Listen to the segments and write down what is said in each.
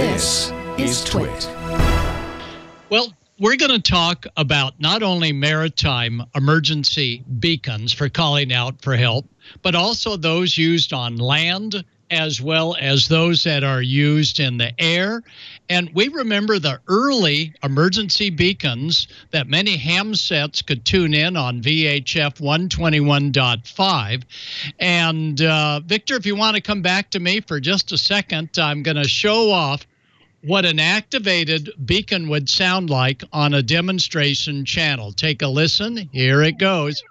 This is Twit. Well, we're going to talk about not only maritime emergency beacons for calling out for help, but also those used on land as well as those that are used in the air. And we remember the early emergency beacons that many ham sets could tune in on VHF 121.5. And uh, Victor, if you want to come back to me for just a second, I'm going to show off what an activated beacon would sound like on a demonstration channel. Take a listen. Here it goes.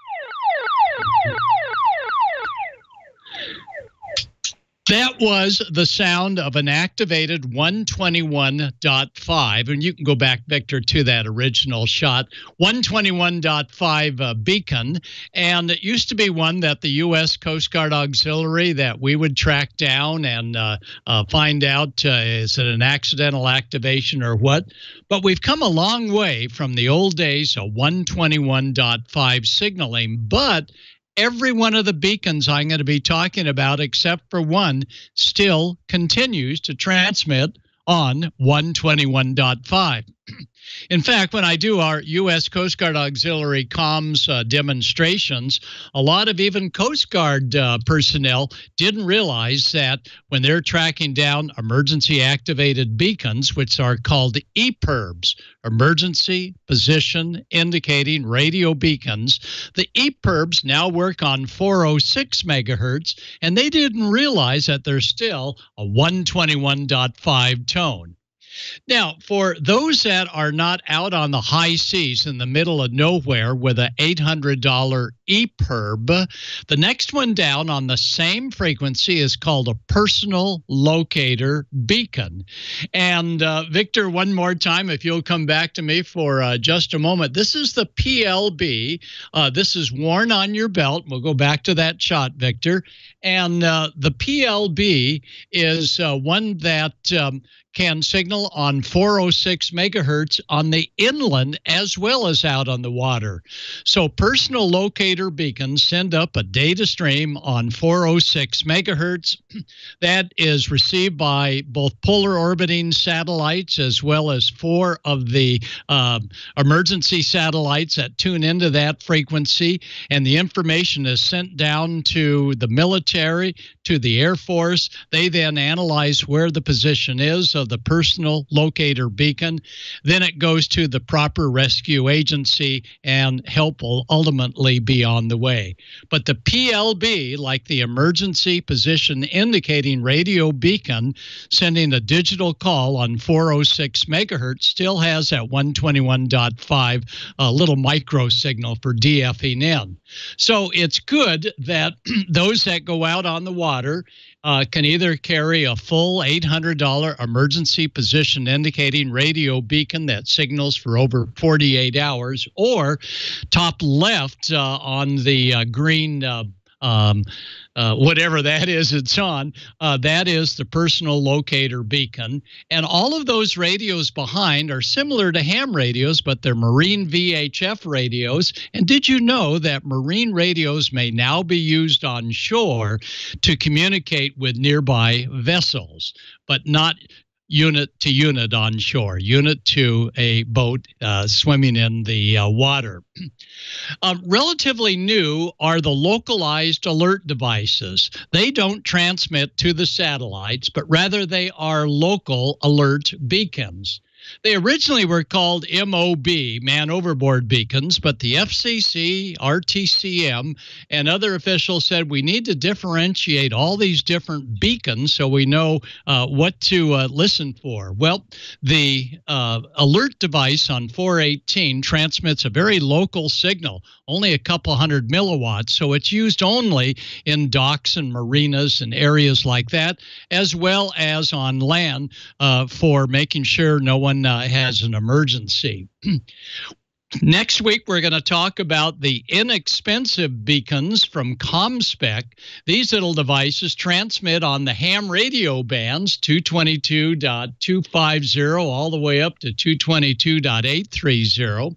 That was the sound of an activated 121.5. And you can go back, Victor, to that original shot 121.5 uh, beacon. And it used to be one that the U.S. Coast Guard Auxiliary that we would track down and uh, uh, find out uh, is it an accidental activation or what. But we've come a long way from the old days of 121.5 signaling. But every one of the beacons I'm going to be talking about, except for one, still continues to transmit on 121.5. In fact, when I do our U.S. Coast Guard Auxiliary comms uh, demonstrations, a lot of even Coast Guard uh, personnel didn't realize that when they're tracking down emergency activated beacons, which are called EPIRBs, emergency position indicating radio beacons, the EPIRBs now work on 406 megahertz, and they didn't realize that they're still a 121.5 tone. Now, for those that are not out on the high seas in the middle of nowhere with an $800 EPIRB, the next one down on the same frequency is called a personal locator beacon. And uh, Victor, one more time, if you'll come back to me for uh, just a moment. This is the PLB. Uh, this is worn on your belt. We'll go back to that shot, Victor. And uh, the PLB is uh, one that um, can signal on 406 megahertz on the inland as well as out on the water. So personal locator beacons send up a data stream on 406 megahertz that is received by both polar orbiting satellites as well as four of the uh, emergency satellites that tune into that frequency. And the information is sent down to the military, to the Air Force. They then analyze where the position is of the personal locator beacon. Then it goes to the proper rescue agency, and help will ultimately be on the way. But the PLB, like the emergency position indicating radio beacon, sending a digital call on 406 megahertz, still has that 121.5 uh, little micro signal for DFing in. So it's good that those that go out on the water uh, can either carry a full $800 emergency position indicating radio beacon that signals for over 48 hours, or top left uh, on the uh, green. Um, uh, whatever that is it's on. Uh, that is the personal locator beacon. And all of those radios behind are similar to ham radios, but they're marine VHF radios. And did you know that marine radios may now be used on shore to communicate with nearby vessels, but not unit to unit on shore, unit to a boat uh, swimming in the uh, water. Um, relatively new are the localized alert devices. They don't transmit to the satellites, but rather they are local alert beacons. They originally were called MOB, man overboard beacons, but the FCC, RTCM, and other officials said we need to differentiate all these different beacons so we know uh, what to uh, listen for. Well, the uh, alert device on 418 transmits a very local signal, only a couple hundred milliwatts, so it's used only in docks and marinas and areas like that, as well as on land uh, for making sure no one uh, has an emergency. Next week, we're going to talk about the inexpensive beacons from ComSpec. These little devices transmit on the ham radio bands 222.250 all the way up to 222.830.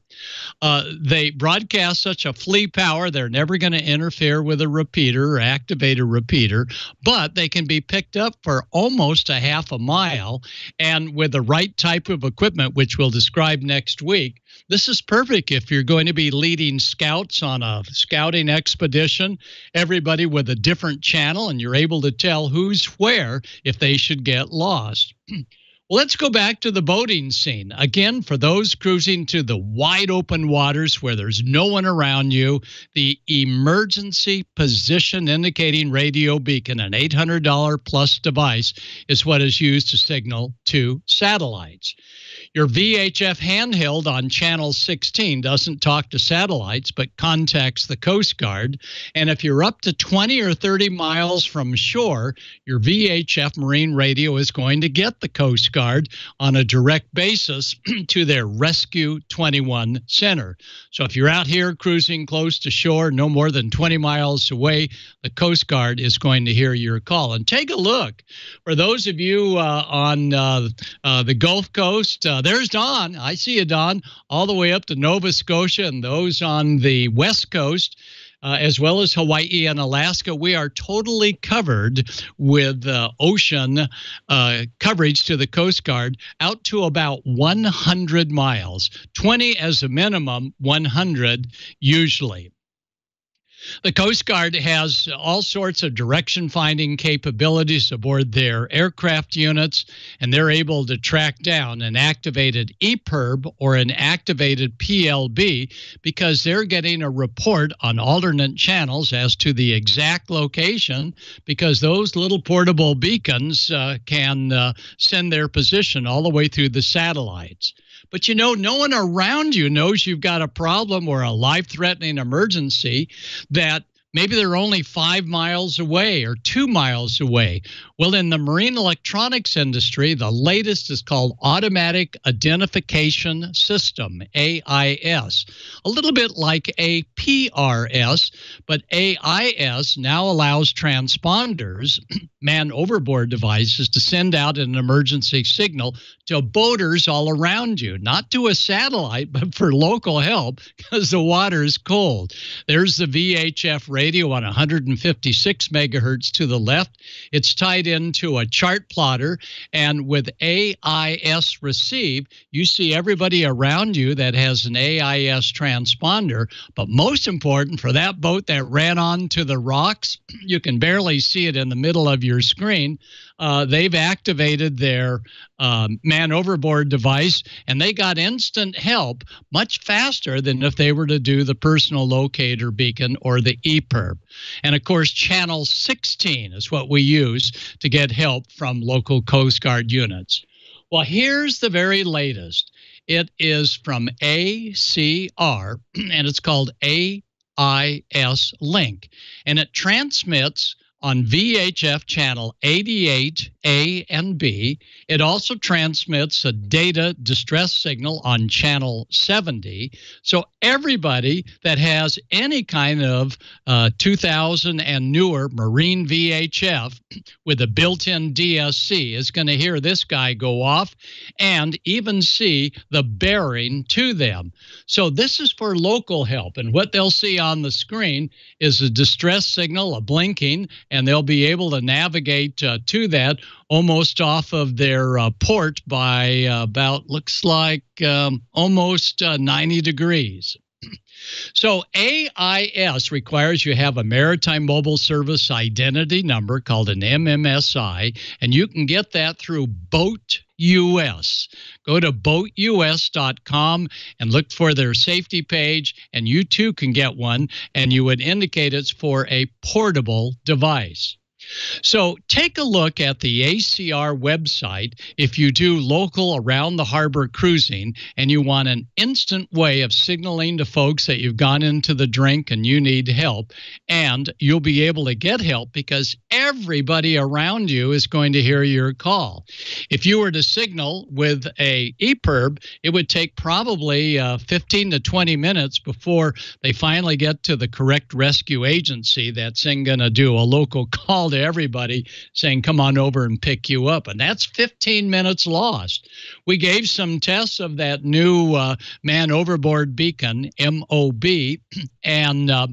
Uh, they broadcast such a flea power, they're never going to interfere with a repeater or activate a repeater, but they can be picked up for almost a half a mile. And with the right type of equipment, which we'll describe next week, this is perfect if you're going to be leading scouts on a scouting expedition, everybody with a different channel, and you're able to tell who's where if they should get lost. Let's go back to the boating scene. Again, for those cruising to the wide open waters where there's no one around you, the emergency position indicating radio beacon, an $800 plus device, is what is used to signal to satellites. Your VHF handheld on channel 16 doesn't talk to satellites but contacts the Coast Guard. And if you're up to 20 or 30 miles from shore, your VHF marine radio is going to get the Coast Guard on a direct basis to their Rescue 21 center. So if you're out here cruising close to shore, no more than 20 miles away, the Coast Guard is going to hear your call. And take a look for those of you uh, on uh, uh, the Gulf Coast. Uh, there's Don. I see you, Don, all the way up to Nova Scotia and those on the West Coast. Uh, as well as Hawaii and Alaska, we are totally covered with uh, ocean uh, coverage to the Coast Guard out to about 100 miles, 20 as a minimum, 100 usually. The Coast Guard has all sorts of direction finding capabilities aboard their aircraft units, and they're able to track down an activated EPIRB or an activated PLB because they're getting a report on alternate channels as to the exact location because those little portable beacons uh, can uh, send their position all the way through the satellites. But you know, no one around you knows you've got a problem or a life threatening emergency that maybe they're only five miles away or two miles away. Well, in the marine electronics industry, the latest is called Automatic Identification System, AIS. A little bit like a PRS, but AIS now allows transponders, man overboard devices, to send out an emergency signal to boaters all around you, not to a satellite, but for local help because the water is cold. There's the VHF radio on 156 megahertz to the left. It's tied into a chart plotter, and with AIS receive, you see everybody around you that has an AIS transponder. But most important, for that boat that ran onto the rocks, you can barely see it in the middle of your screen uh, they've activated their um, man overboard device and they got instant help much faster than if they were to do the personal locator beacon or the EPIRB. And of course, channel 16 is what we use to get help from local Coast Guard units. Well, here's the very latest. It is from ACR and it's called AIS Link. And it transmits on VHF channel 88A and B. It also transmits a data distress signal on channel 70. So everybody that has any kind of uh, 2000 and newer marine VHF with a built-in DSC is going to hear this guy go off and even see the bearing to them. So this is for local help. And what they'll see on the screen is a distress signal, a blinking, and they'll be able to navigate uh, to that almost off of their uh, port by uh, about, looks like um, almost uh, 90 degrees. So AIS requires you have a maritime mobile service identity number called an MMSI, and you can get that through Boat US. Go to boatus.com and look for their safety page, and you too can get one, and you would indicate it's for a portable device. So take a look at the ACR website if you do local around the harbor cruising and you want an instant way of signaling to folks that you've gone into the drink and you need help. And you'll be able to get help because everybody around you is going to hear your call. If you were to signal with a EPIRB, it would take probably uh, 15 to 20 minutes before they finally get to the correct rescue agency that's going to do a local call to everybody saying, come on over and pick you up. And that's 15 minutes lost. We gave some tests of that new uh, man overboard beacon, MOB, and uh,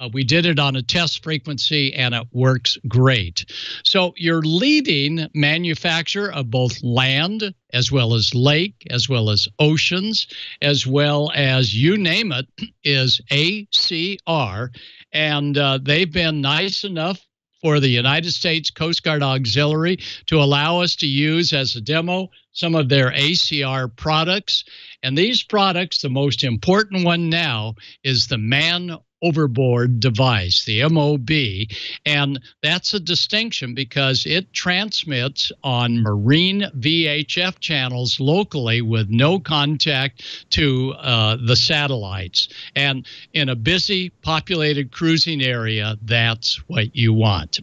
uh, we did it on a test frequency and it works great. So, your leading manufacturer of both land as well as lake, as well as oceans, as well as you name it, is ACR. And uh, they've been nice enough for the United States Coast Guard Auxiliary to allow us to use as a demo some of their ACR products. And these products, the most important one now is the man overboard device, the MOB. And that's a distinction because it transmits on marine VHF channels locally with no contact to uh, the satellites. And in a busy, populated cruising area, that's what you want.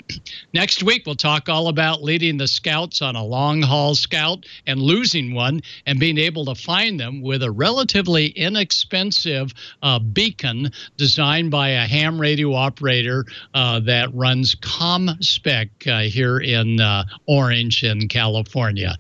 Next week, we'll talk all about leading the scouts on a long haul scout and losing one and being able to find them with a relatively inexpensive uh, beacon designed by a ham radio operator uh, that runs ComSpec uh, here in uh, Orange in California.